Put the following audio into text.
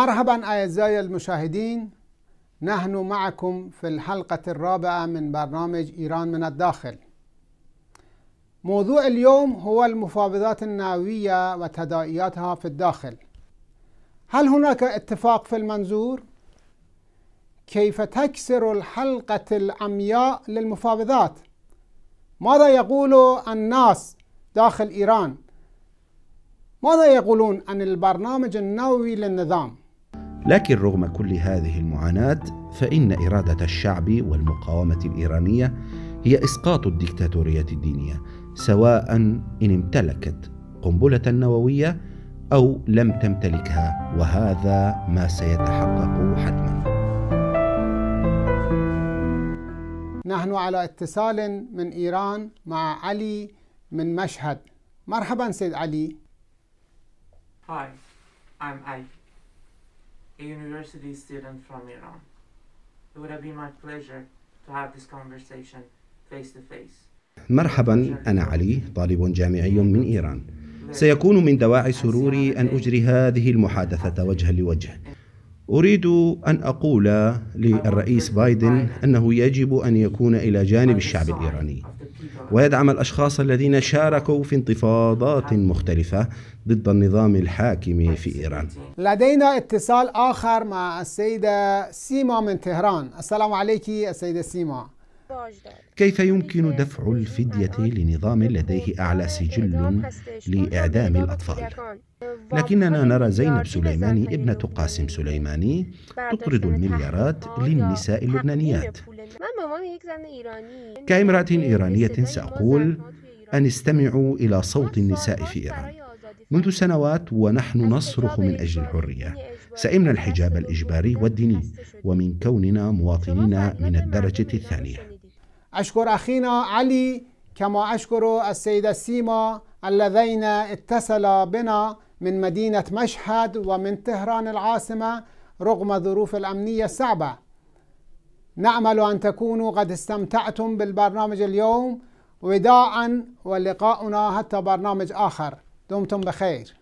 مرحبا أعزائي المشاهدين نحن معكم في الحلقة الرابعة من برنامج إيران من الداخل موضوع اليوم هو المفاوضات النووية وتداعياتها في الداخل هل هناك اتفاق في المنظور؟ كيف تكسر الحلقة العمياء للمفاوضات؟ ماذا يقول الناس داخل إيران؟ ماذا يقولون عن البرنامج النووي للنظام؟ لكن رغم كل هذه المعاناة فإن إرادة الشعب والمقاومة الإيرانية هي إسقاط الدكتاتورية الدينية سواء إن امتلكت قنبلة نووية أو لم تمتلكها وهذا ما سيتحقق حتما. نحن على اتصال من إيران مع علي من مشهد. مرحبا سيد علي. Hi, I'm Ali, a university student from Iran. It would have been my pleasure to have this conversation face to face. مرحبا أنا علي طالب جامعي من إيران سيكون من دواعي سروري أن أجري هذه المحادثة وجها لوجه أريد أن أقول للرئيس بايدن أنه يجب أن يكون إلى جانب الشعب الإيراني ويدعم الأشخاص الذين شاركوا في انتفاضات مختلفة ضد النظام الحاكم في إيران. لدينا اتصال آخر مع السيدة سيما من طهران السلام عليك السيدة سيما. كيف يمكن دفع الفدية لنظام لديه أعلى سجل لإعدام الأطفال؟ لكننا نرى زينب سليماني ابنة قاسم سليماني تطرد المليارات للنساء اللبنانيات. كامرأة إيرانية سأقول أن استمعوا إلى صوت النساء في إيران. منذ سنوات ونحن نصرخ من أجل الحرية. سئمنا الحجاب الإجباري والديني ومن كوننا مواطنين من الدرجة الثانية. أشكر أخينا علي كما أشكر السيدة سيما اللذين اتصلا بنا من مدينة مشهد ومن طهران العاصمة رغم الظروف الأمنية الصعبة. نأمل أن تكونوا قد استمتعتم بالبرنامج اليوم. وداعا ولقاؤنا حتى برنامج آخر. دمتم بخير.